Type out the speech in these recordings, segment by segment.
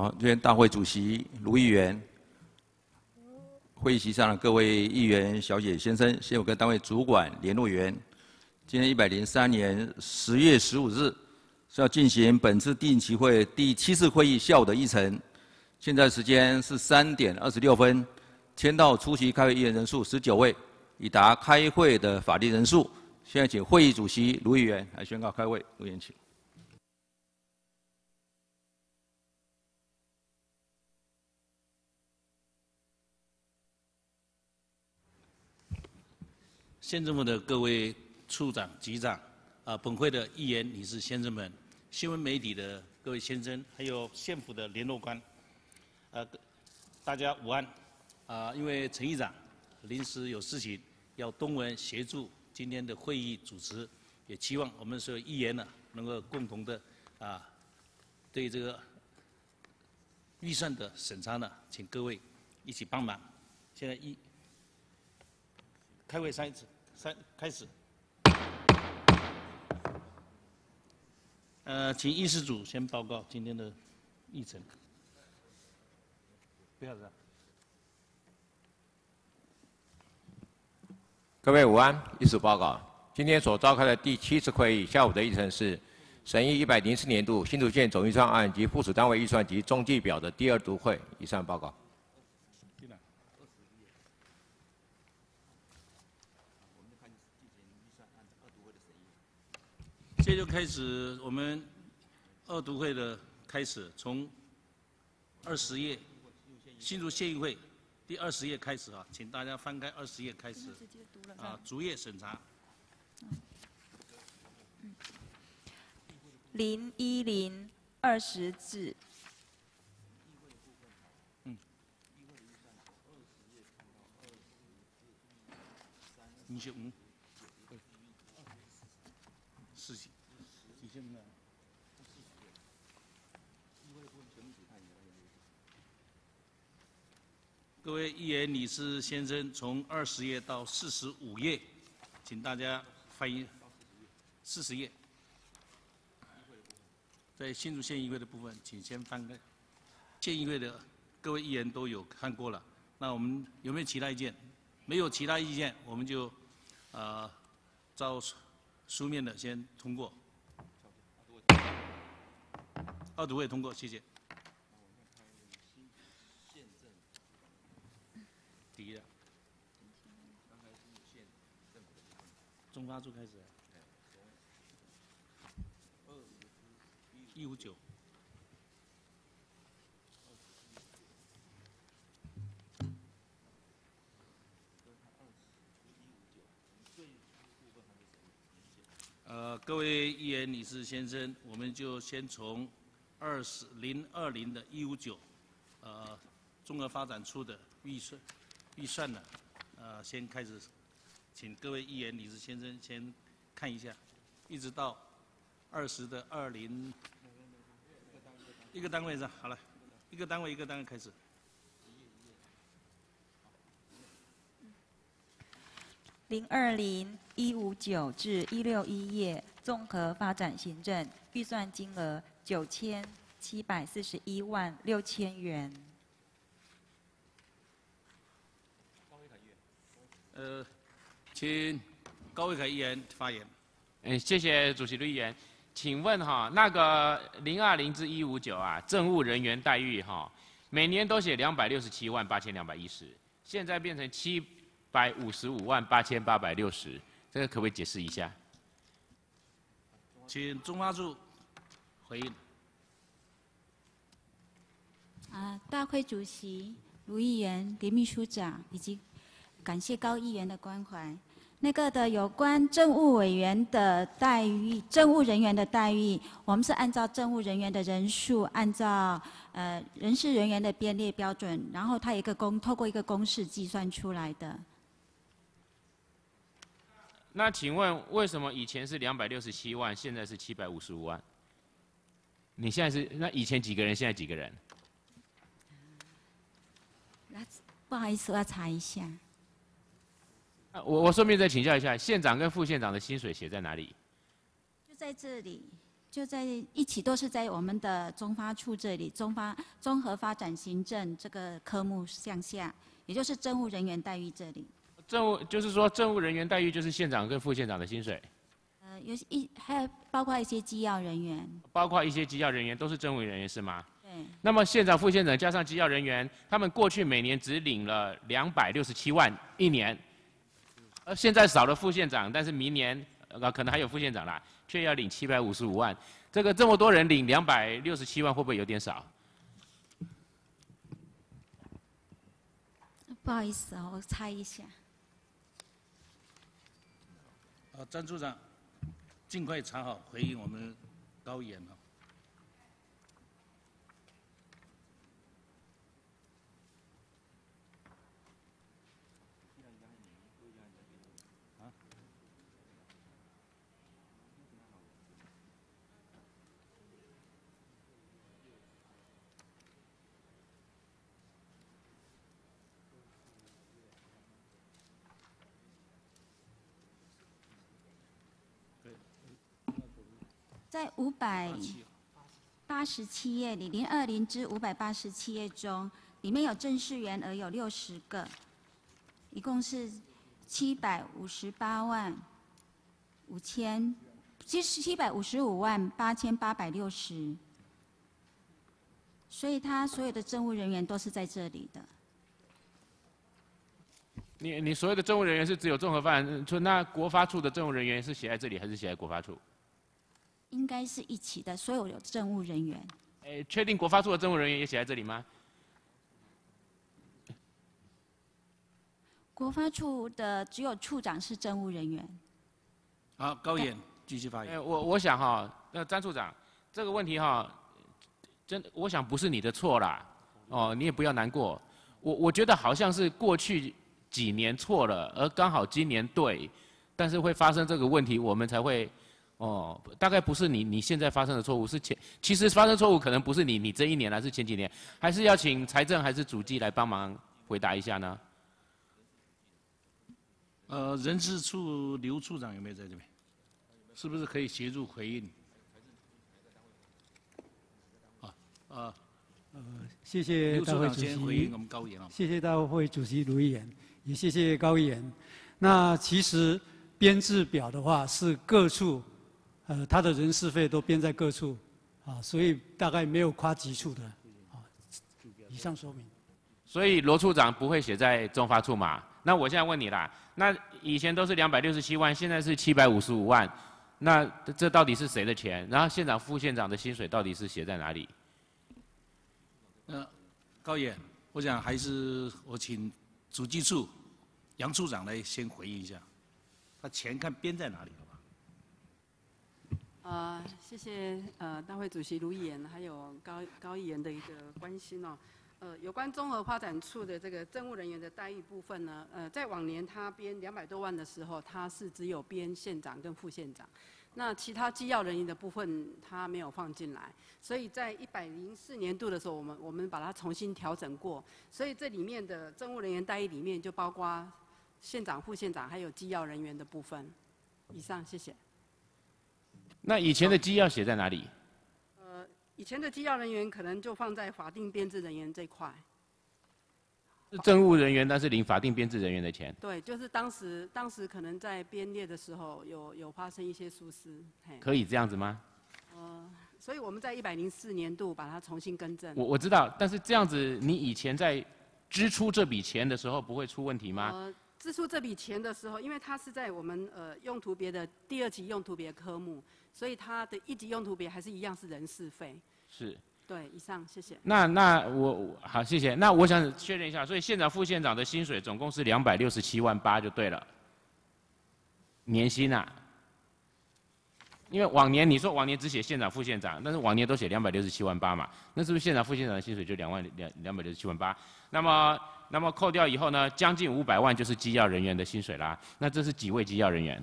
好，今天大会主席卢议员，会议席上的各位议员、小姐、先生，先有各单位主管、联络员，今天一百零三年十月十五日是要进行本次定期会第七次会议下午的议程。现在时间是三点二十六分，签到出席开会议员人数十九位，已达开会的法定人数。现在请会议主席卢议员来宣告开会。卢议员，请。县政府的各位处长、局长，啊，本会的议员、女士、先生们，新闻媒体的各位先生，还有县府的联络官，呃，大家午安。啊，因为陈议长临时有事情要东文协助今天的会议主持，也期望我们所有议员呢能够共同的啊，对这个预算的审查呢，请各位一起帮忙。现在一开会三次。三开始，呃，请议事组先报告今天的议程。不要的。各位午安，议事报告。今天所召开的第七次会议，下午的议程是审议一百零四年度新竹县总预算案及附属单位预算及中计表的第二读会。以上报告。这就开始我们二读会的开始，从二十页新竹县议会第二十页开始啊，请大家翻开二十页开始啊，逐页审查。零一零二十字。嗯。你先嗯。事情。各位议员、女士、先生，从二十页到四十五页，请大家翻译。四十页，在新竹县议会的部分，请先翻开。县议会的各位议员都有看过了，那我们有没有其他意见？没有其他意见，我们就呃照书面的先通过。二读会通过，谢谢。第一，中发处开始。一五九。呃，各位议员、女士、先生，我们就先从。二十零二零的一五九，呃，综合发展处的预算预算呢，呃，先开始，请各位议员、理事先生先看一下，一直到二十的二零，一个单位上好了，一个单位一个单位开始。零二零一五九至一六一页，综合发展行政预算金额。九千七百四十一万六千元。呃，请高伟凯议员发言。嗯，谢谢主席的议员。请问哈，那个零二零至一五九啊，政务人员待遇哈，每年都写两百六十七万八千两百一十，现在变成七百五十五万八千八百六十，这个可不可以解释一下？请中发处。回应。啊，大会主席卢议员、林秘书长以及感谢高议员的关怀。那个的有关政务委员的待遇、政务人员的待遇，我们是按照政务人员的人数，按照呃人事人员的编列标准，然后他一个公透过一个公式计算出来的。那请问为什么以前是两百六十七万，现在是七百五十五万？你现在是那以前几个人，现在几个人？那不好意思，我要查一下。啊，我我顺便再请教一下，县长跟副县长的薪水写在哪里？就在这里。就在一起，都是在我们的中发处这里，中发综合发展行政这个科目向下，也就是政务人员待遇这里。政务就是说，政务人员待遇就是县长跟副县长的薪水，呃，有一还有包括一些机要人员，包括一些机要人员都是政务人员是吗？对，那么县长、副县长加上机要人员，他们过去每年只领了两百六十七万一年，而现在少了副县长，但是明年呃可能还有副县长啦，却要领七百五十五万，这个这么多人领两百六十七万，会不会有点少？不好意思啊、我猜一下。呃，张处长，尽快查好回应我们高议员啊。在五百八十七页里，零二零至五百八十七页中，里面有正式员额有六十个，一共是七百五十八万五千，其实七百五十五万八千八百六十，所以他所有的政务人员都是在这里的。你你所有的政务人员是只有综合办，那国发处的政务人员是写在这里还是写在国发处？应该是一起的，所有有政务人员。诶，确定国发处的政务人员也写在这里吗？国发处的只有处长是政务人员。好，高议员继续发哎，言。我我想哈，那张处长这个问题哈，真我想不是你的错啦，哦，你也不要难过。我我觉得好像是过去几年错了，而刚好今年对，但是会发生这个问题，我们才会哦，大概不是你你现在发生的错误，是前其实发生错误可能不是你你这一年还是前几年，还是要请财政还是主计来帮忙回答一下呢？呃，人事处刘处长有没有在这边？是不是可以协助回应？啊啊，谢谢大会主席。谢谢大会主席卢议员，也谢谢高议员。那其实编制表的话是各处，呃，他的人事费都编在各处，啊，所以大概没有跨几处的，啊，以上说明。所以罗处长不会写在中发处嘛？那我现在问你啦，那以前都是两百六十七万，现在是七百五十五万，那这到底是谁的钱？然后县长、副县长的薪水到底是写在哪里？呃，高野，我想还是我请主计处杨处长来先回应一下，他钱看编在哪里？呃，谢谢呃大会主席卢议员还有高高议员的一个关心哦。呃，有关综合发展处的这个政务人员的待遇部分呢，呃，在往年他编两百多万的时候，他是只有编县长跟副县长，那其他机要人员的部分他没有放进来，所以在一百零四年度的时候，我们我们把它重新调整过，所以这里面的政务人员待遇里面就包括县长、副县长还有机要人员的部分。以上，谢谢。那以前的机要写在哪里？呃，以前的机要人员可能就放在法定编制人员这块，是政务人员，但是领法定编制人员的钱，对，就是当时当时可能在编列的时候有有发生一些疏失，可以这样子吗？呃，所以我们在一百零四年度把它重新更正。我我知道，但是这样子，你以前在支出这笔钱的时候不会出问题吗？呃，支出这笔钱的时候，因为它是在我们呃用途别的第二级用途别科目，所以它的一级用途别还是一样是人事费。是。对，以上谢谢。那那我我好，谢谢。那我想确认一下，所以县长、副县长的薪水总共是两百六十七万八就对了，年薪啊。因为往年你说往年只写县长、副县长，但是往年都写两百六十七万八嘛，那是不是县长、副县长的薪水就两万两两百六十七万八？那么那么扣掉以后呢，将近五百万就是机要人员的薪水啦。那这是几位机要人员？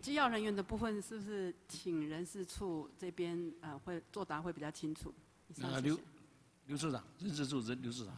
机要人员的部分是不是请人事处这边呃会作答会比较清楚？刘。刘处长，人事处人刘处长。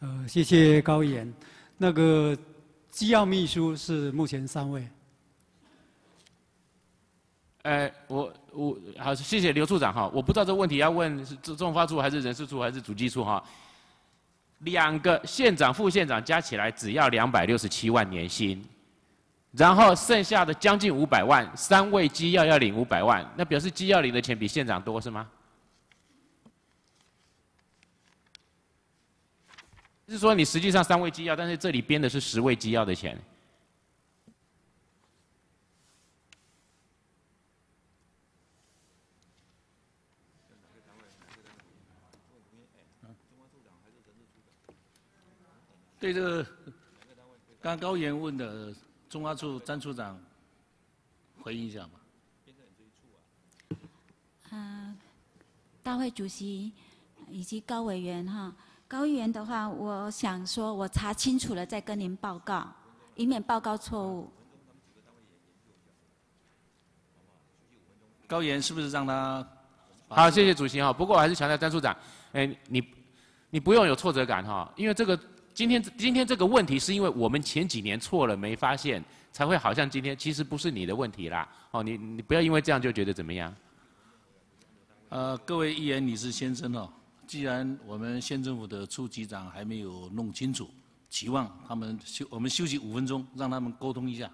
呃，谢谢高岩。那个机要秘书是目前三位。呃，我我好，谢谢刘处长哈。我不知道这问题要问是中发处还是人事处还是主机处哈。两个县长、副县长加起来只要两百六十七万年薪，然后剩下的将近五百万，三位机要要领五百万，那表示机要领的钱比县长多是吗？是说你实际上三位机要，但是这里编的是十位机要的钱。对这个，刚刚高议员问的中华处张处长回应一下吧。嗯，大会主席以及高委员哈，高议员的话，我想说，我查清楚了再跟您报告，以免报告错误。高言是不是让他？好，谢谢主席哈。不过我还是强调张处长，哎，你你不用有挫折感哈，因为这个。今天今天这个问题是因为我们前几年错了没发现，才会好像今天其实不是你的问题啦。哦，你你不要因为这样就觉得怎么样。呃，各位议员、你是、先生哦，既然我们县政府的处级长还没有弄清楚，期望他们休我们休息五分钟，让他们沟通一下。